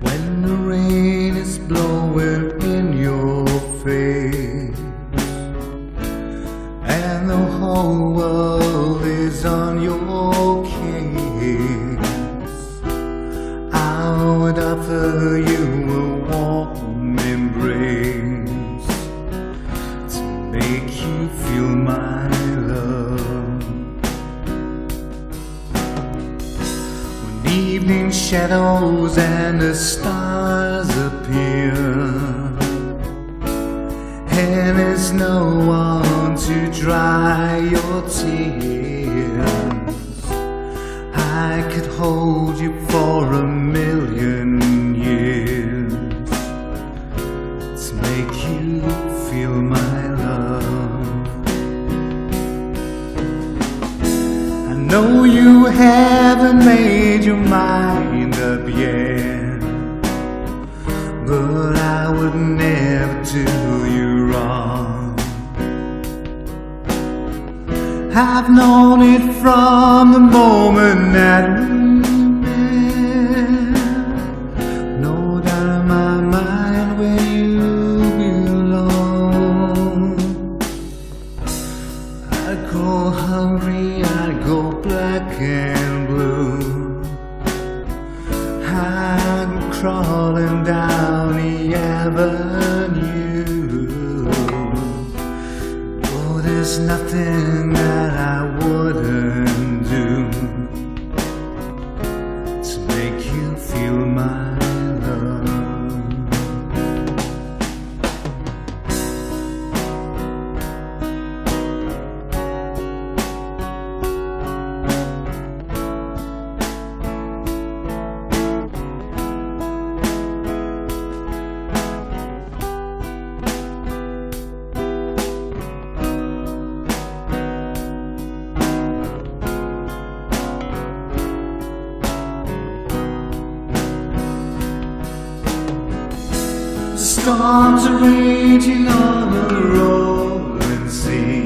When the rain is blowing in your face And the whole world is on your evening shadows and the stars appear. And there's no one to dry your tears Know you haven't made your mind up yet. But I would never do you wrong. I've known it from the moment that we and blue. I'm crawling down the avenue. Oh, there's nothing that I wouldn't Storms are raging on the rolling sea.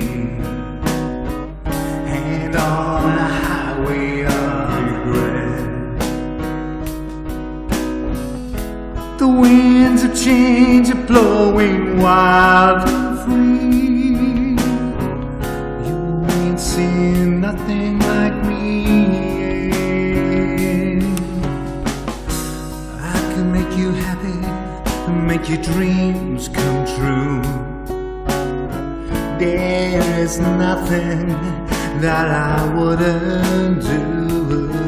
And on a highway of regret. The winds of change are blowing wild and free. You ain't seen nothing like me make your dreams come true. There is nothing that I wouldn't do.